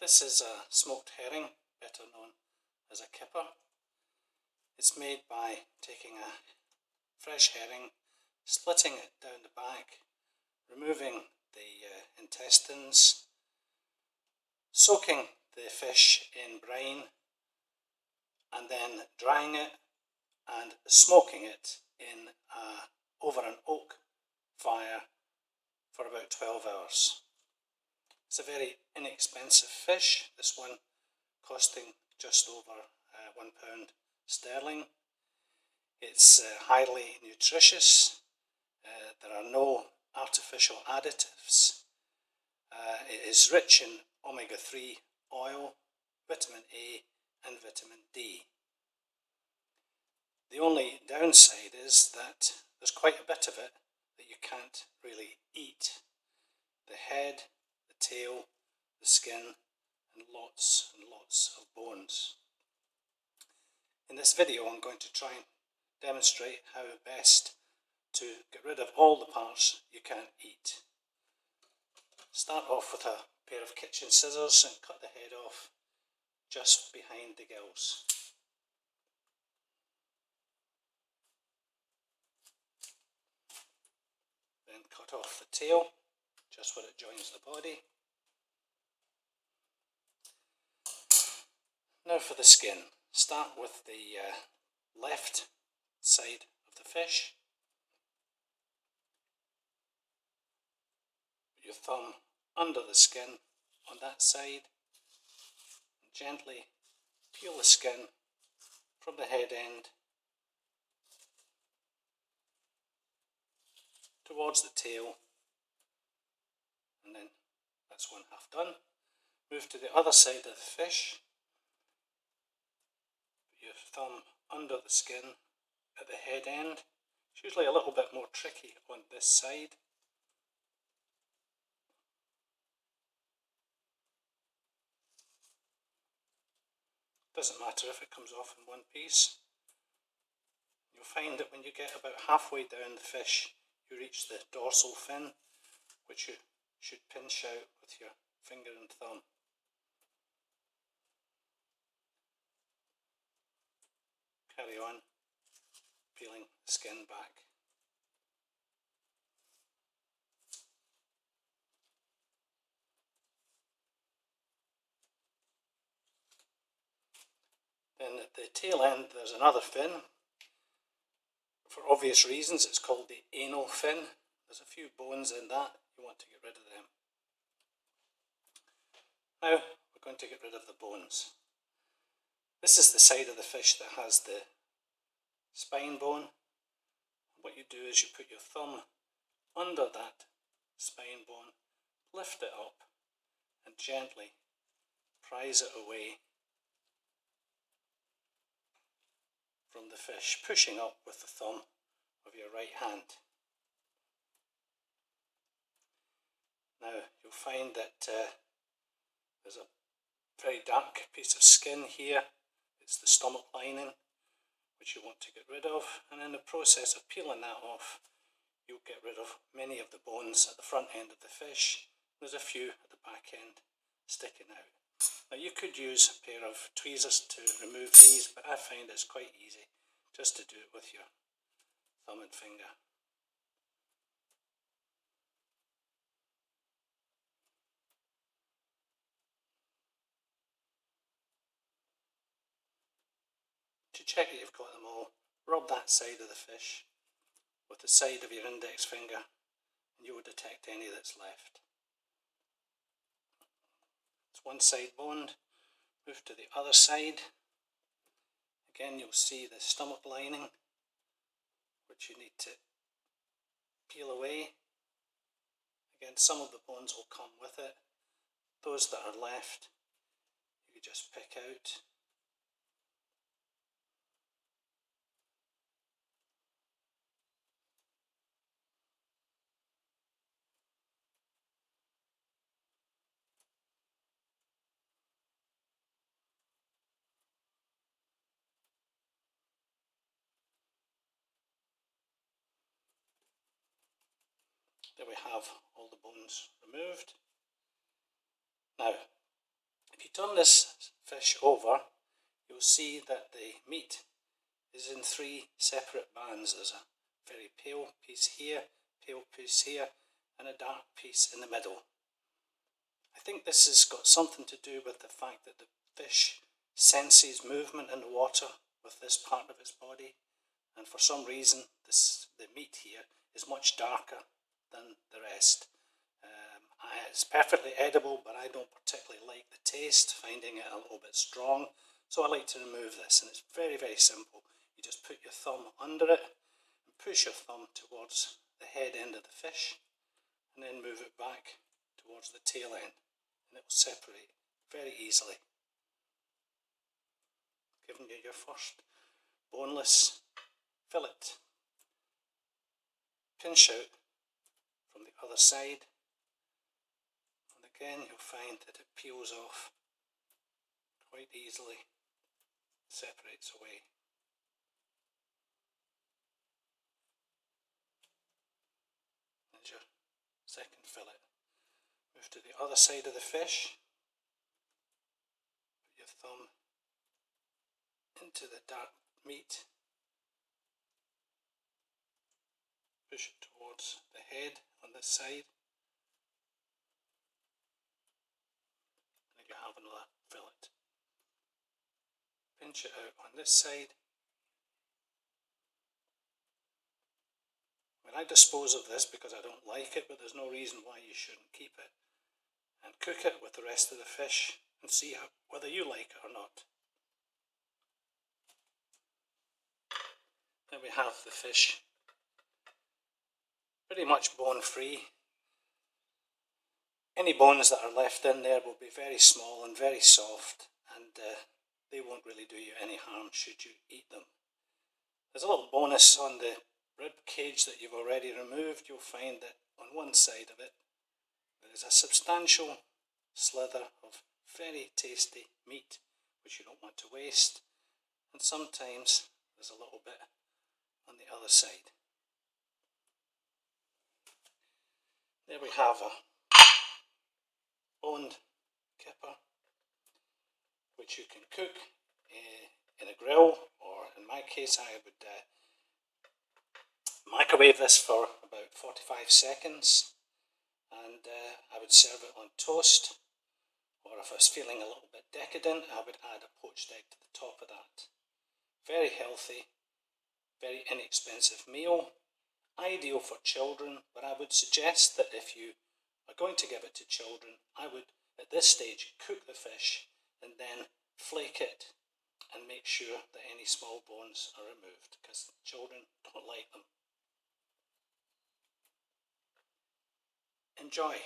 This is a smoked herring, better known as a kipper. It's made by taking a fresh herring, splitting it down the back, removing the uh, intestines, soaking the fish in brine, and then drying it and smoking it in over an oak fire for about 12 hours. It's a very inexpensive fish, this one costing just over uh, one pound sterling. It's uh, highly nutritious. Uh, there are no artificial additives. Uh, it is rich in omega 3 oil, vitamin A, and vitamin D. The only downside is that there's quite a bit of it that you can't really eat. The head, tail, the skin, and lots and lots of bones. In this video I'm going to try and demonstrate how best to get rid of all the parts you can't eat. Start off with a pair of kitchen scissors and cut the head off just behind the gills. Then cut off the tail just where it joins the body. Now for the skin. Start with the uh, left side of the fish. Put your thumb under the skin on that side. Gently peel the skin from the head end towards the tail that's one half done. Move to the other side of the fish. Put your thumb under the skin at the head end. It's usually a little bit more tricky on this side. Doesn't matter if it comes off in one piece. You'll find that when you get about halfway down the fish, you reach the dorsal fin, which you should pinch out with your finger and thumb. Carry on peeling the skin back. Then at the tail end there's another fin. For obvious reasons it's called the anal fin. There's a few bones in that you want to get rid of them. Now we're going to get rid of the bones. This is the side of the fish that has the spine bone. What you do is you put your thumb under that spine bone, lift it up and gently prise it away from the fish, pushing up with the thumb of your right hand. Now you'll find that uh, there's a very dark piece of skin here. It's the stomach lining which you want to get rid of and in the process of peeling that off you'll get rid of many of the bones at the front end of the fish. There's a few at the back end sticking out. Now you could use a pair of tweezers to remove these but I find it's quite easy just to do it with your thumb and finger. Check that you've got them all, rub that side of the fish with the side of your index finger and you will detect any that's left. It's one side boned, move to the other side. Again you'll see the stomach lining which you need to peel away. Again some of the bones will come with it. Those that are left you just pick out There we have all the bones removed. Now, if you turn this fish over, you'll see that the meat is in three separate bands. There's a very pale piece here, pale piece here, and a dark piece in the middle. I think this has got something to do with the fact that the fish senses movement in the water with this part of its body, and for some reason, this the meat here is much darker than the rest. Um, I, it's perfectly edible, but I don't particularly like the taste, finding it a little bit strong. So I like to remove this, and it's very, very simple. You just put your thumb under it and push your thumb towards the head end of the fish, and then move it back towards the tail end, and it will separate very easily. Giving you your first boneless fillet. Pinch out from the other side and again you'll find that it peels off quite easily, separates away. There's your second fillet. Move to the other side of the fish. Put your thumb into the dark meat push it towards the head on this side. And you have another fillet. Pinch it out on this side. When I dispose of this because I don't like it, but there's no reason why you shouldn't keep it, and cook it with the rest of the fish and see how, whether you like it or not. Then we have the fish pretty much bone free. Any bones that are left in there will be very small and very soft and uh, they won't really do you any harm should you eat them. There's a little bonus on the rib cage that you've already removed. You'll find that on one side of it there is a substantial slither of very tasty meat which you don't want to waste and sometimes there's a little bit on the other side. There we have a boned kipper which you can cook uh, in a grill or in my case I would uh, microwave this for about 45 seconds and uh, I would serve it on toast or if I was feeling a little bit decadent I would add a poached egg to the top of that. Very healthy, very inexpensive meal ideal for children, but I would suggest that if you are going to give it to children, I would at this stage cook the fish and then flake it and make sure that any small bones are removed because children don't like them. Enjoy.